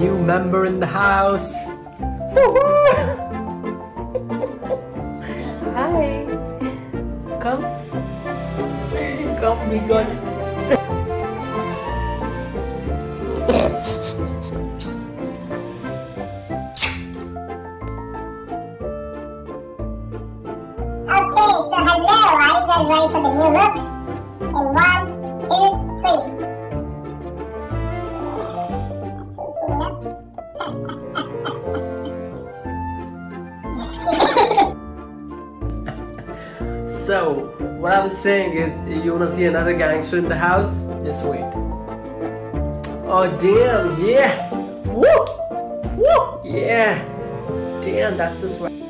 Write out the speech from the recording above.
new member in the house. Hi. Come. Come, we got. Okay, so hello, are you guys ready for the new look? So, what I was saying is, you wanna see another gangster in the house? Just wait. Oh damn, yeah! Woo! Woo! Yeah! Damn, that's the swag.